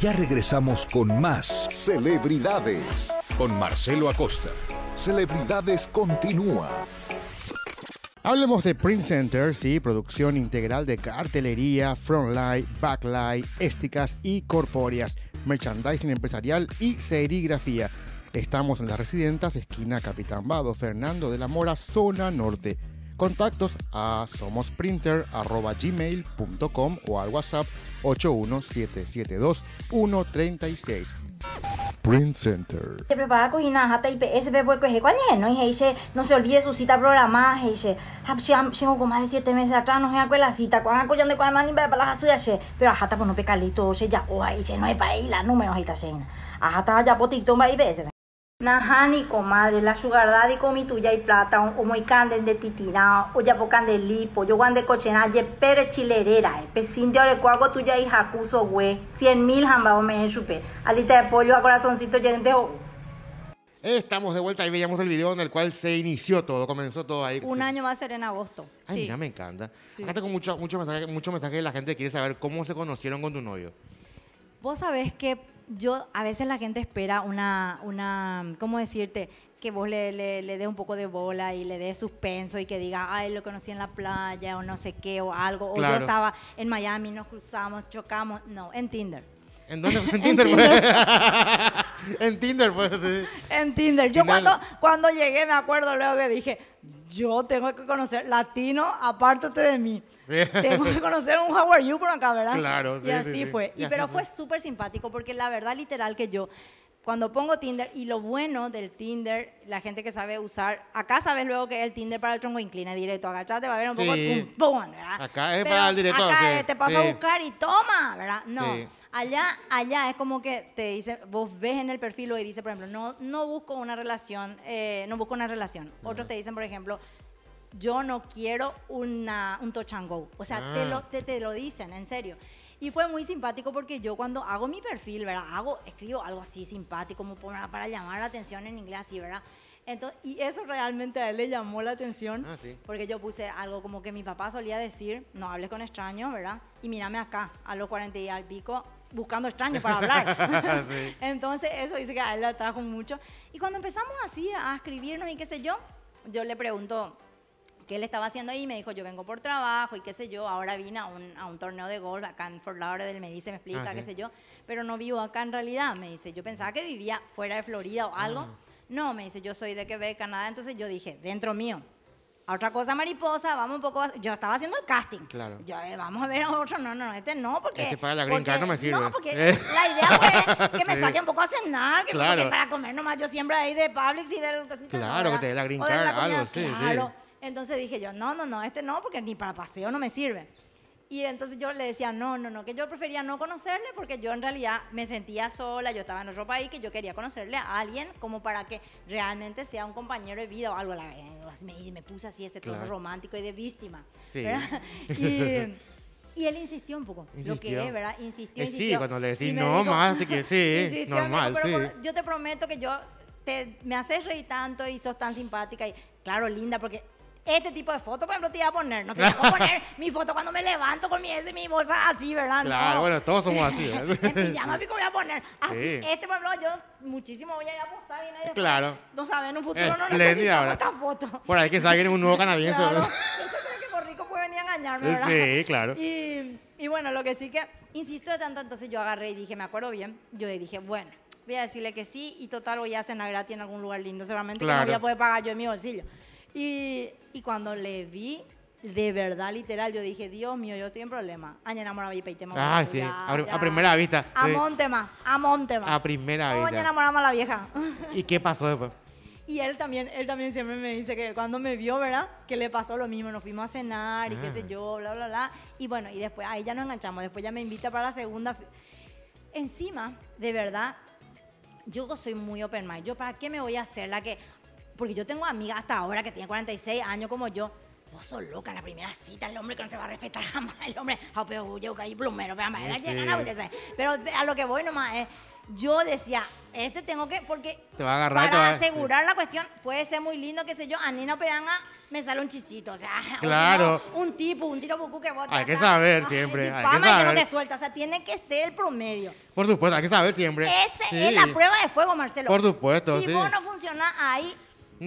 Ya regresamos con más Celebridades. con Marcelo Acosta. Celebridades continúa. Hablemos de Print Center, sí, producción integral de cartelería, frontlight, backlight, esticas y corpóreas, merchandising empresarial y serigrafía. Estamos en las Residentas, esquina Capitán Vado, Fernando de la Mora, zona norte. Contactos a somosprinter.gmail.com o al WhatsApp 81772-136. Print Center. Se prepara cocina hasta IPS bebé que cuañe no dice no se olvide su cita programada dice tengo como más de siete meses atrás no se la cita cuando acuyan de cuando mani para las hace pero hasta por no pecalito se ya o ahí se no hay para ahí la número ahí está cena hasta ya potito va IPS Najani, comadre, la sugar daddy comi tuya y plata, o muy canden de titina, o ya de lipo, yo guande cochena, ye pere chilerera, eh, pesin de orecuago tuya y jacuso, güey, cien mil jamba o me chupe, alita de pollo a corazoncito yente, o Estamos de vuelta y veíamos el video en el cual se inició todo, comenzó todo ahí. Un año va a ser en agosto. Ay, sí. mira, me encanta. Sí. Acá tengo mucho, mucho, mensaje, mucho mensaje de la gente que quiere saber cómo se conocieron con tu novio. Vos sabés que yo, a veces la gente espera una, una ¿cómo decirte? Que vos le, le, le des un poco de bola y le des suspenso y que diga, ay, lo conocí en la playa o no sé qué o algo. O yo estaba en Miami, nos cruzamos, chocamos. No, en Tinder. ¿En dónde fue? En Tinder, pues. en Tinder, pues. sí. En Tinder. Yo Tinder. cuando, cuando llegué me acuerdo luego que dije, yo tengo que conocer latino, apártate de mí. Sí. Tengo que conocer un How are you por acá, ¿verdad? Claro, sí, Y así sí, sí. fue. Y Y así pero fue súper simpático porque la verdad literal que yo cuando pongo Tinder y lo bueno del Tinder, la gente que sabe usar, acá sabes luego que es el Tinder para el tronco inclina directo, agachate, va a ver un poco, Sí. pum, pum, ¿verdad? Acá es Pero para el directo, Acá sí, te paso sí. a buscar y toma, ¿verdad? No. Allá, allá es como que te dice, vos ves en el perfil y dice, por ejemplo, no, no busco una relación, eh, no busco una relación. Otros te dicen, por ejemplo, yo no quiero una, un touch and go. O sea, te, Ah. lo, te, te lo dicen, en serio. Y fue muy simpático porque yo cuando hago mi perfil, ¿verdad? Hago, escribo algo así simpático, como para, para llamar la atención en inglés, así, ¿verdad? Entonces, y eso realmente a él le llamó la atención. Ah, sí. Porque yo puse algo como que mi papá solía decir, no hables con extraños, ¿verdad? Y mírame acá, a los 40 y al pico, buscando extraños para hablar. Sí. Entonces, eso dice que a él le atrajo mucho. Y cuando empezamos así a escribirnos y qué sé yo, yo le pregunto qué él estaba haciendo ahí me dijo, yo vengo por trabajo y qué sé yo, ahora vine a un, a un torneo de golf acá en Fort Lauderdale, me dice, me explica, Ah, sí. qué sé yo, pero no vivo acá en realidad, me dice, yo pensaba que vivía fuera de Florida o algo. Ah. No, me dice, yo soy de Quebec, Canadá, entonces yo dije, dentro mío. A otra cosa mariposa, vamos un poco. a- Yo estaba haciendo el casting. Claro. Yo, eh, vamos a ver a otro. No, no, este no, porque. Este para la green porque- card no me sirve. No, porque Eh. la idea fue que me Sí. saque un poco a cenar, que Claro. para comer nomás yo siempre ahí de Publix y del. Claro, que te dé la green card, algo, sí, sí. Entonces dije yo, no, no, no, este no, porque ni para paseo no me sirve. Y entonces yo le decía, no, no, no, que yo prefería no conocerle porque yo en realidad me sentía sola, yo estaba en otro país, que yo quería conocerle a alguien como para que realmente sea un compañero de vida o algo. La- Me, me puse así ese tono Claro. romántico y de víctima. Sí. Y, y él insistió un poco, lo que Insistió. es, ¿verdad? Insistió, Eh, sí, insistió. cuando le decís, "No, más, te quieres", sí, insistió, dijo, normal, "Pero sí. por- yo te prometo que yo te, me haces reír tanto y sos tan simpática y claro, linda, porque este tipo de foto, por ejemplo, te iba a poner, no te iba a poner mi foto cuando me levanto con mi, ese, mi bolsa así, ¿verdad? Claro, no. bueno, todos somos así. ¿eh? en pijama pico voy a poner. Así, Sí. este, por ejemplo, yo muchísimo voy a ir a posar y nadie Claro. No sabe, en un futuro no Espléndida, necesitamos esta foto. Por ahí que salga un nuevo canadiense. Claro. ¿verdad? Usted cree que por rico puede venir a engañarme, ¿verdad? Sí, claro. Y, y bueno, lo que sí que insisto de tanto, entonces yo agarré y dije, me acuerdo bien, yo dije, bueno, voy a decirle que sí y total voy a cenar gratis en algún lugar lindo, seguramente que Claro. no voy a poder pagar yo en mi bolsillo. Y, y cuando le vi, de verdad, literal, yo dije, Dios mío, yo estoy en problema. Aña enamorada y peitemos. Ah, sí, a pri- a primera vista, A sí. Montema, a Montema. A primera vista. enamoramos a la vieja. ¿Y qué pasó después? Y él también, él también siempre me dice que cuando me vio, ¿verdad? Que le pasó lo mismo, nos fuimos a cenar y qué sé Ah. yo, bla, bla, bla. Y bueno, y después ahí ya nos enganchamos, después ya me invita para la segunda. Encima, de verdad, yo soy muy open mind. Yo, ¿para qué me voy a hacer la que...? Porque yo tengo amigas hasta ahora que tienen 46 años como yo. Vos sos loca en la primera cita, el hombre que no te va a respetar jamás. El hombre, "Ah, pero yo caí plumero, pero, a lo que voy nomás es yo decía, este tengo que, porque Te va a agarrar, te va para asegurar la cuestión, puede ser muy lindo, qué sé yo, a Nina Peranga me sale un chisito, o sea, Claro. un tipo, un tiro bucu que bote Hay que saber siempre, y hay que y no te suelta, o sea, tiene que estar el promedio. Por supuesto, hay que saber siempre. Esa Sí. es la prueba de fuego, Marcelo. Por supuesto, si sí. vos no funciona ahí,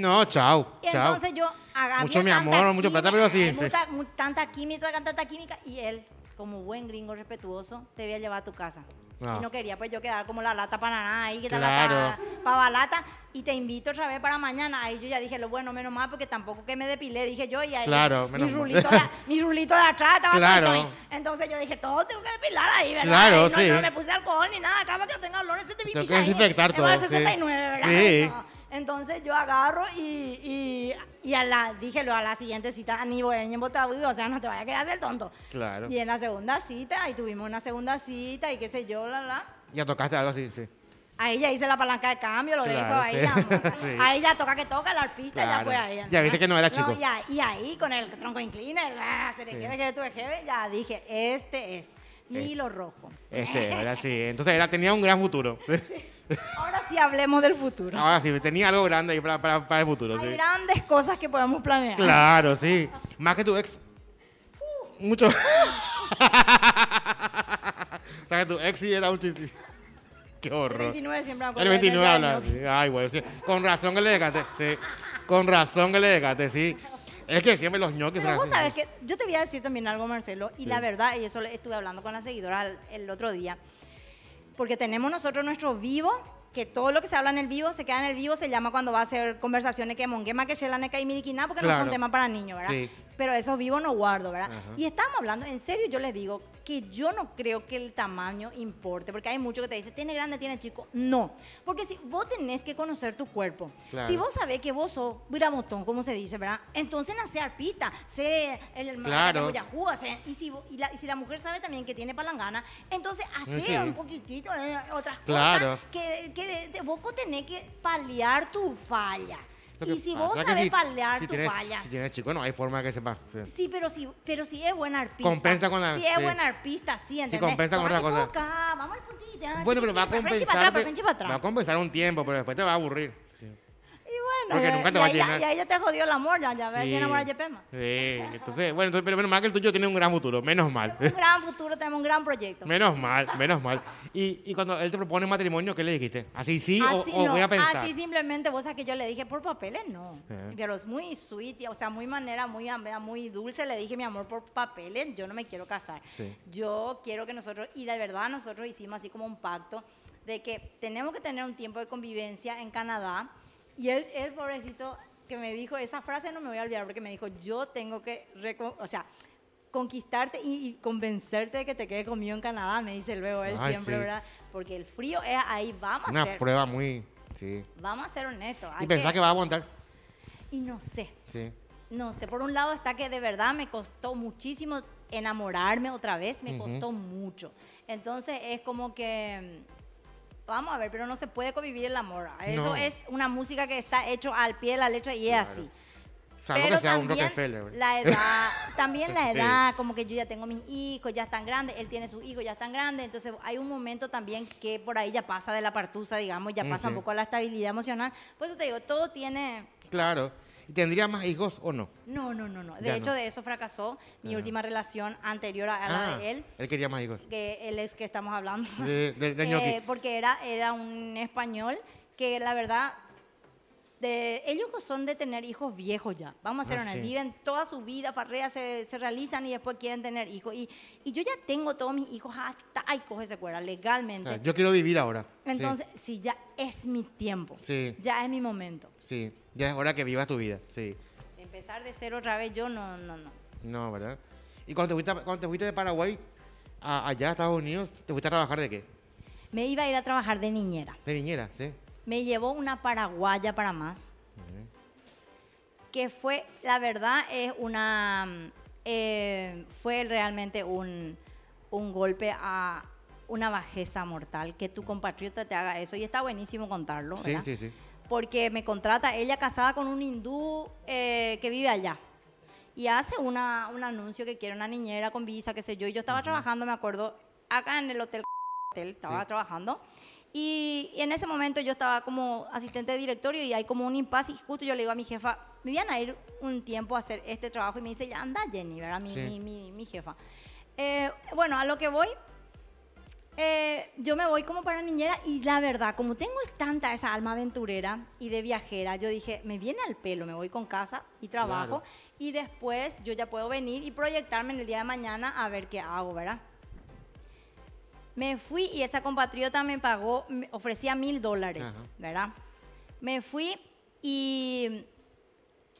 No, chao, y chao. entonces yo agarré Mucho mi amor, mucho plata, pero sí, química, sí. mucha- mu- tanta química, tanta química, y él, como buen gringo respetuoso, te voy a llevar a tu casa. Ah. Y no quería pues yo quedar como la lata para nada ahí, que tal Claro. la pava lata, y te invito otra vez para mañana. Ahí yo ya dije, lo bueno, menos mal, porque tampoco que me depilé, dije yo, y ahí Claro, mi, rulito de, mi rulito de atrás estaba Claro. ahí. Entonces yo dije, todo tengo que depilar ahí, ¿verdad? Claro, no, sí. no me puse alcohol ni nada, acá para que no tenga olores, se te Tengo que sí. 69, ¿verdad? Sí. No. Entonces yo agarro y, y, y a la, dije a la siguiente cita, ni voy en Botabú, o sea, no te vayas a quedar hacer tonto. Claro. Y en la segunda cita, y tuvimos una segunda cita, y qué sé yo, la, la. Ya tocaste algo así, sí. A ella hice la palanca de cambio, lo Claro, eso a sí. ella. Sí. A ella toca que toca, la arpista ya fue a ella. Ya viste que no era chico. y, ahí, y ahí con el tronco inclina, el ah, se le Sí. quede que tuve jefe, ya dije, este es mi hilo rojo. Este, ahora sí. Entonces era, tenía un gran futuro. Ahora sí hablemos del futuro. Ahora sí, tenía algo grande ahí para, para, para el futuro, Hay sí. grandes cosas que podemos planear. Claro, sí. Más que tu ex. Mucho. o sea, que tu ex sí era un chiste. Qué El horror. 29 siempre El acuerdo de 29 ese habla. sí. Ay, bueno, sí. Con razón que le dejaste, sí. Con razón que le dejaste, sí. Es que siempre los ñoquis Pero vos sabes que yo te voy a decir también algo, Marcelo, y la verdad, y eso estuve hablando con la seguidora el, el otro día, porque tenemos nosotros nuestro vivo, que todo lo que se habla en el vivo se queda en el vivo, se llama cuando va a ser conversaciones que monguema, que shelaneca y miriquiná, porque no son temas para niños, ¿verdad? Sí. Pero esos vivos no guardo, ¿verdad? Ajá. Y estamos hablando, en serio, yo les digo que yo no creo que el tamaño importe, porque hay mucho que te dice, tiene grande, tiene chico. No, porque si vos tenés que conocer tu cuerpo, Claro. si vos sabés que vos sos bramotón, como se dice, ¿verdad? Entonces nace arpista, sé el, Claro. Yahoo, hace- y, si, y, la, y si la mujer sabe también que tiene palangana, entonces hace Sí. un poquitito de otras Claro. cosas que, que vos tenés que paliar tu falla. Que Y si pasa vos sabes si- paliar si tu tienes- falla. Si tienes chico, no hay forma de que sepa. sí. Sí, pero si, pero si es buena arpista. Compensa con la- Si es sí. buena arpista, sí, ¿entendés? compensa con otra cosa. toca, vamos al puntito. ah, Bueno, pero va a compensar. Va a compensar un tiempo, pero después te va a aburrir. Sí. Y bueno, Porque ya- nunca te va a llenar. Y ahí ya te jodió el amor, ya, ya Sí. ya enamora a Yepema. Sí, entonces, bueno, entonces, pero menos mal que el tuyo tiene un gran futuro, menos mal. Un gran futuro, tenemos un gran proyecto. Menos mal, menos mal. Y, y cuando él te propone matrimonio, ¿qué le dijiste? ¿Así sí o- Así, o, no, voy a pensar? así simplemente, vos sabes que yo le dije, por papeles no. Eh. Pero es muy sweet, o sea, muy manera, muy, muy dulce. Le dije, mi amor, por papeles yo no me quiero casar. Sí. Yo quiero que nosotros, y de verdad nosotros hicimos así como un pacto de que tenemos que tener un tiempo de convivencia en Canadá. Y él, él pobrecito, que me dijo, esa frase no me voy a olvidar, porque me dijo, yo tengo que, o sea, conquistarte y, y convencerte de que te quede conmigo en Canadá, me dice luego él Ay, siempre, sí. ¿verdad? Porque el frío es ahí, vamos a Una prueba muy... Sí. Vamos a ser honestos. ¿Y pensás que va a aguantar? Y no sé, Sí. no sé. Por un lado está que de verdad me costó muchísimo enamorarme otra vez, me costó mucho. Entonces es como que, vamos a ver, pero no se puede convivir el amor. Eso No. es una música que está hecho al pie de la letra y es así. Salvo Pero que sea un también Rockefeller. la edad, también la Sí. edad, como que yo ya tengo mis hijos, ya están grandes, él tiene sus hijos, ya están grandes, entonces hay un momento también que por ahí ya pasa de la partusa, digamos, ya pasa un poco a la estabilidad emocional. Por eso te digo, todo tiene... Claro. ¿Y tendría más hijos o no? No, no, no, no. De Ya hecho, no. de eso fracasó mi última relación anterior a, la Ah, de él, Él quería más hijos. que el ex que estamos hablando. De, de, de Eh, porque era, era un español que la verdad, de, ellos son de tener hijos viejos ya. Vamos a ser Ah, honestos. sí. Viven toda su vida, farreas, se, se realizan y después quieren tener hijos. Y, y yo ya tengo todos mis hijos hasta, ay, coge ese cuera, legalmente. Ah, yo quiero vivir ahora. Sí, Entonces, sí. ya es mi tiempo. Sí. Ya es mi momento. Sí, ya es hora que vivas tu vida. Sí. De empezar de cero otra vez, yo no, no, no. No, ¿verdad? Y cuando te fuiste, cuando te fuiste de Paraguay a- allá a Estados Unidos, ¿te fuiste a trabajar de qué? Me iba a ir a trabajar de niñera. De niñera, ¿sí? Me llevó una paraguaya para más, que fue, la verdad, es una, eh, fue realmente un, un golpe a una bajeza mortal, que tu compatriota te haga eso. Y está buenísimo contarlo, Sí, ¿verdad? sí, sí. Porque me contrata ella casada con un hindú eh, que vive allá. Y hace una, un anuncio que quiere una niñera con visa, qué sé yo. Y yo estaba trabajando, me acuerdo, acá en el hotel, hotel estaba Sí. trabajando. Y en ese momento yo estaba como asistente de directorio y hay como un impasse y justo yo le digo a mi jefa, me voy a ir un tiempo a hacer este trabajo y me dice, ya anda Jenny, ¿verdad? Mi, Sí. mi, mi- mi jefa. Eh, bueno, a lo que voy, eh, yo me voy como para niñera y la verdad, como tengo tanta esa alma aventurera y de viajera, yo dije, me viene al pelo, me voy con casa y trabajo Claro. y después yo ya puedo venir y proyectarme en el día de mañana a ver qué hago, ¿verdad? Me fui y esa compatriota me pagó, me ofrecía mil dólares. ¿verdad? Me fui y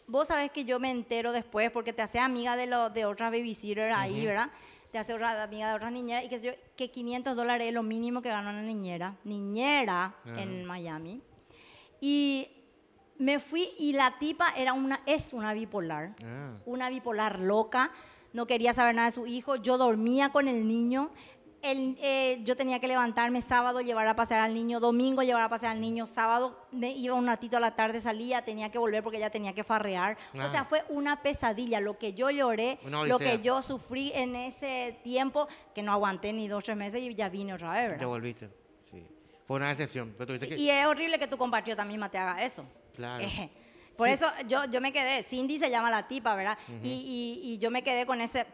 vos sabés que yo me entero después porque te hace amiga de, lo, de otras babysitters ahí, ¿verdad? Te hace otra, amiga de otras niñeras y que, yo, que 500 dólares es lo mínimo que gana una niñera, niñera en Miami. Y me fui y la tipa era una, es una bipolar, Ah. una bipolar loca, no quería saber nada de su hijo, yo dormía con el niño. El, eh, yo tenía que levantarme sábado, llevar a pasear al niño, domingo llevar a pasear al niño, sábado me iba un ratito a la tarde, salía, tenía que volver porque ella tenía que farrear. Ah. O sea, fue una pesadilla, lo que yo lloré, lo que yo sufrí en ese tiempo, que no aguanté ni dos o tres meses y ya vine otra vez, Te ¿verdad? volviste. Sí. Fue una decepción. Pero tuviste Sí, que... Y es horrible que tu compatriota misma te haga eso. Claro. Eh, por eso yo, yo me quedé, Cindy se llama la tipa, ¿verdad? y, y- y yo me quedé con ese,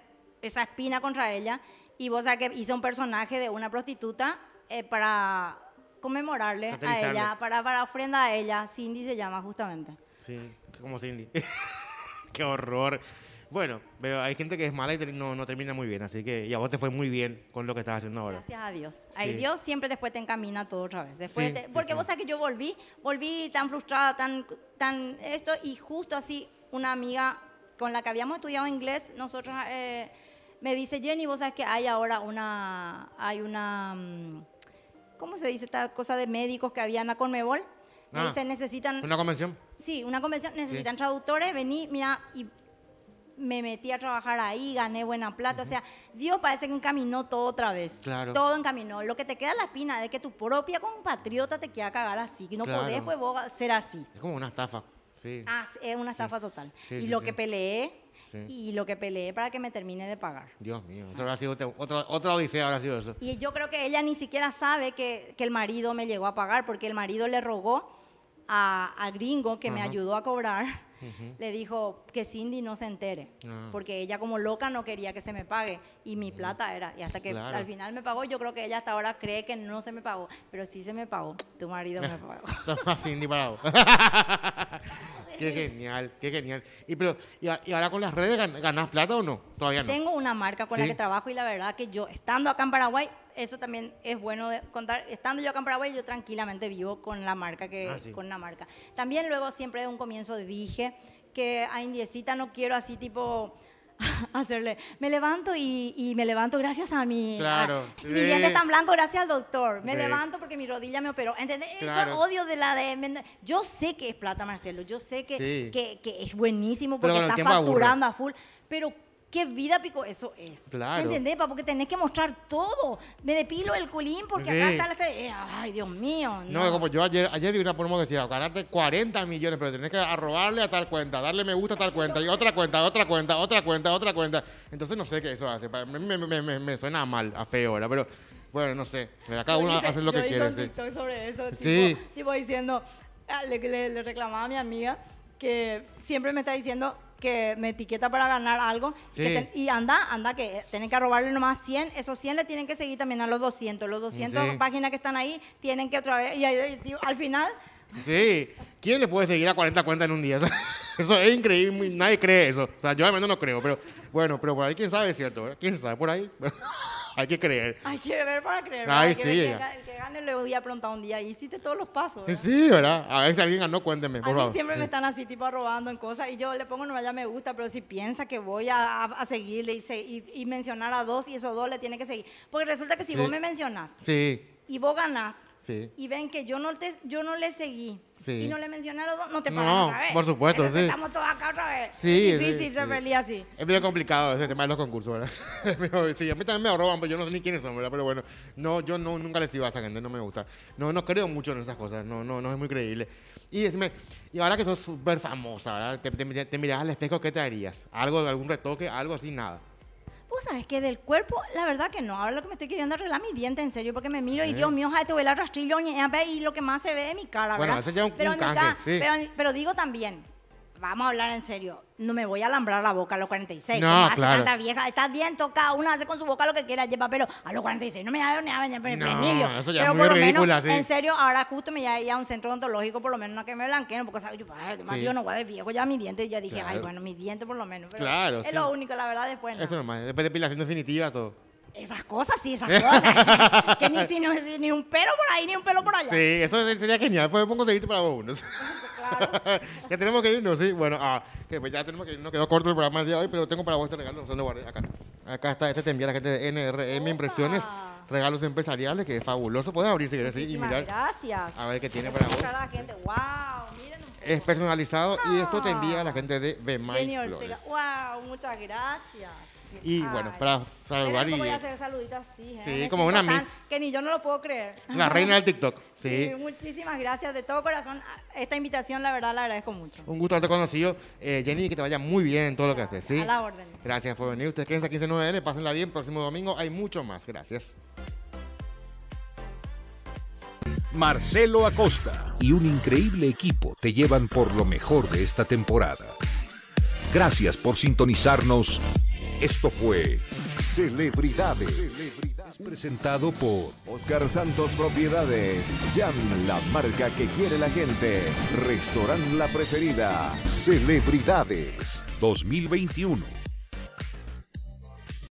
esa espina contra ella. Y vos sabés que hice un personaje de una prostituta eh, para conmemorarle a ella, para, para ofrenda a ella. Cindy se llama justamente. Sí, como Cindy. Qué horror. Bueno, pero hay gente que es mala y no, no termina muy bien, así que y a vos te fue muy bien con lo que estás haciendo ahora. Gracias a Dios. Ay, Sí. Dios siempre después te encamina todo otra vez. Después Sí, te- porque sí. vos sabés que yo volví, volví tan frustrada, tan, tan esto, y justo así una amiga con la que habíamos estudiado inglés, nosotros eh, me dice, Jenny, vos sabés que hay ahora una, hay una, mm, ¿cómo se dice esta cosa de médicos que había en la Conmebol? Me Ah. dice, necesitan, Una convención. sí, una convención, necesitan traductores, vení, mira, y me metí a trabajar ahí, gané buena plata. O sea, Dios parece que encaminó todo otra vez. Claro. Todo encaminó. Lo que te queda la espina de que tu propia compatriota te quiera cagar así. Que no Claro. podés, pues vos ser así. Es como una estafa. Sí. Ah, es una estafa total. Sí, y sí, lo sí. que peleé, Sí. y lo que peleé para que me termine de pagar. Dios mío. Eso habrá sido otra, otra odisea, habrá sido eso. Y yo creo que ella ni siquiera sabe que, que el marido me llegó a pagar, porque el marido le rogó a, a Gringo, que me ayudó a cobrar, le dijo que Cindy no se entere, Ah. porque ella como loca no quería que se me pague, y mi plata era, y hasta que Claro. al final me pagó, yo creo que ella hasta ahora cree que no se me pagó, pero sí se me pagó, tu marido me pagó. Toma Cindy qué genial, qué genial. Y, pero, y, a- y ahora con las redes gan- ganás plata o no? Todavía no. Tengo una marca con la que trabajo y la verdad que yo, estando acá en Paraguay, eso también es bueno de contar. Estando yo acá en Paraguay, yo tranquilamente vivo con la marca que Ah, sí. con la marca. También luego siempre de un comienzo dije que a Indiecita no quiero así tipo hacerle, me levanto y, y me levanto gracias a mi, Claro, a- sí. mi diente tan blanco gracias al doctor, me Sí. levanto porque mi rodilla me operó, ¿entendés? Claro. Eso odio de la de, yo sé que es plata Marcelo, yo sé que, Sí. que, que es buenísimo porque está aburre. facturando a full, pero qué vida pico eso es. Claro. ¿Entendés, pa? Porque tenés que mostrar todo. Me depilo el culín porque acá Sí. está la... eh, Ay, Dios mío. No, como yo ayer, ayer vi una promo que decía, ganaste 40 millones, pero tenés que arrobarle a tal cuenta, darle me gusta a tal cuenta, y otra cuenta, otra cuenta, otra cuenta, otra cuenta. Entonces no sé qué eso hace. Me, me- me- me- me suena mal, a feo, ¿verdad? Pero bueno, no sé. Cada Yo uno hice- hace lo yo que hice quiere. un sí. TikTok sobre eso, tipo, Sí. tipo diciendo, ah, le, le- le reclamaba a mi amiga que siempre me está diciendo que me etiqueta para ganar algo Sí. que ten- y anda, anda que tienen que robarle nomás 100, esos 100 le tienen que seguir también a los 200, los 200 Sí. páginas que están ahí tienen que otra vez, y, ahí, al final Sí. ¿Quién le puede seguir a 40 cuentas en un día? Eso es increíble, nadie cree eso. O sea, yo al menos no creo, pero bueno, pero por ahí quién sabe, cierto. ¿Quién sabe? Por ahí hay que creer. hay que ver para creer. Ay, sí, el, que, el que gane le voy a preguntar un día, hiciste todos los pasos. Sí, ¿verdad? Sí, ¿verdad? A ver si alguien ganó, cuénteme, A por mí favor. siempre Sí. me están así, tipo, robando en cosas, y yo le pongo no ya me gusta, pero si piensa que voy a, a- a seguirle y, se- y- y mencionar a dos, y esos dos le tienen que seguir. Porque resulta que si Sí. vos me mencionás Sí, y vos ganás, sí. y ven que yo no, te, yo no le seguí, Sí. y no le mencioné a los dos, no te No, pagan otra vez. por supuesto, Entonces sí. Estamos todos acá otra vez. Sí, Es difícil ser feliz así. Es medio complicado ese tema de los concursos, ¿verdad? Sí, a mí también me roban, pero yo no sé ni quiénes son, ¿verdad? Pero bueno, no, yo no, nunca les sigo a esa gente, no me gusta. No, no creo mucho en esas cosas, no, no, no es muy creíble. Y, decime, y ahora que sos súper famosa, ¿verdad? Te, te, te mirás al espejo, ¿qué te harías? ¿Algo, algún retoque, algo así, nada? Vos vos sabés que del cuerpo, la verdad que no. Ahora lo que me estoy queriendo es arreglar mi diente, en serio, porque me miro y Dios mío, ay, te huele el rastrillo y lo que más se ve es mi cara, Bueno, ¿verdad? ya un- pero, un canje, ca- sí. pero, pero digo también, vamos a hablar en serio, no me voy a alambrar la boca a los 46. No, hace claro. tanta vieja, está bien, toca, uno hace con su boca lo que quiera, lleva, pero a los 46 no me a venir a venir No, frenillo. eso ya es pero muy por lo menos, sí. en serio, ahora justo me iba a a un centro odontológico, por lo menos, a que me blanqueen, porque, ¿sabes? Yo, ay, además, Sí. yo no voy de viejo, ya mi diente, y yo dije, Claro. ay, bueno, mi diente por lo menos. Pero Claro, Es sí. lo único, la verdad, después no. Eso nomás, después de depilación definitiva, todo. Esas cosas, sí, esas cosas. que ni, si, no- si- ni un pelo por ahí, ni un pelo por allá. Sí, eso sería genial. Después pongo seguirte para vos uno. Claro. ya tenemos que irnos, sí. Bueno, ah, que pues ya tenemos que irnos. Quedó corto el programa el día de hoy, pero tengo para vos este regalo. ¿Dónde lo guardé? Acá. Acá está. Este te envía la gente de NRM Impresiones. Regalos empresariales, que es fabuloso. Puedes abrir si quieres sí, y mirar. gracias. A ver qué tiene para vos. A la gente. Wow, miren. Es personalizado y esto te envía la gente de Bemay Ortega. Flores. Wow, muchas gracias. Y Ay. bueno, para saludar y voy a hacer saluditos así, ¿eh? Sí, Me como una tan- miss. Que ni yo no lo puedo creer. la reina del TikTok. Sí, Sí. muchísimas gracias de todo corazón. Esta invitación, la verdad, la agradezco mucho. Un gusto haberte conocido. Eh, Jenny, que te vaya muy bien en todo lo que haces. ¿sí? A la orden. Gracias por venir. Ustedes quédense aquí en 9N, pásenla bien. Próximo domingo hay mucho más. Gracias. Marcelo Acosta y un increíble equipo te llevan por lo mejor de esta temporada. Gracias por sintonizarnos. Esto fue Celebridades. presentado por Oscar Santos Propiedades. Jam, la marca que quiere la gente. Restaurant La Preferida. Celebridades. 2021.